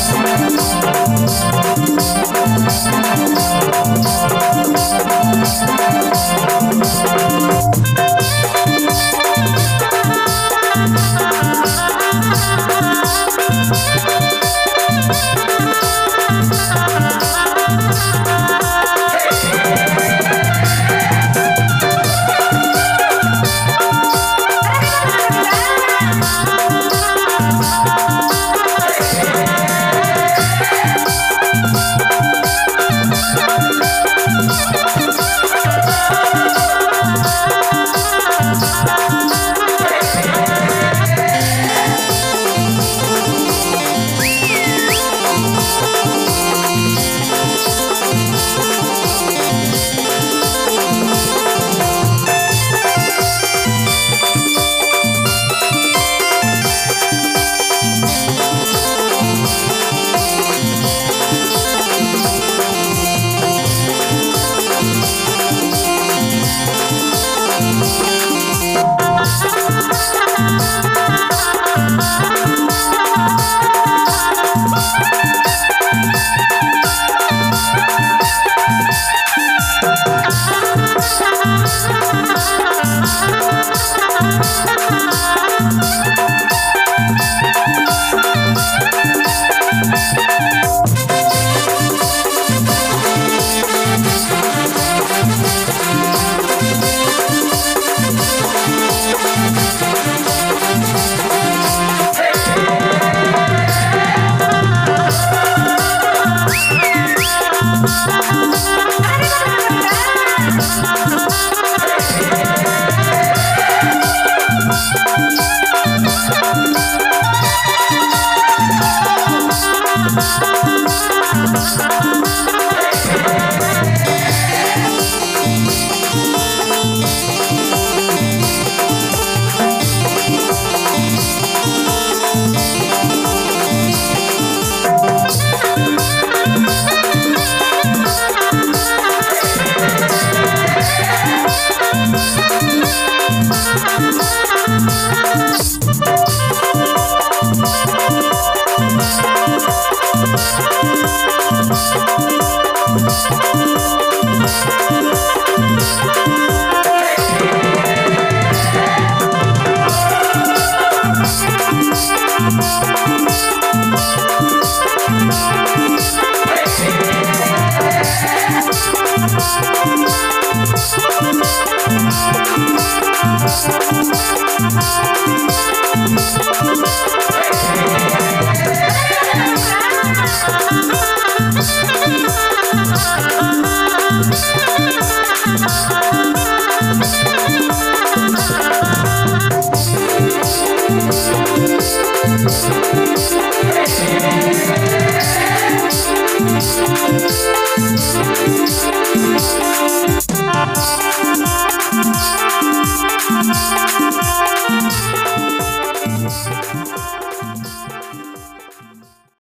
Yes. Bye. Thank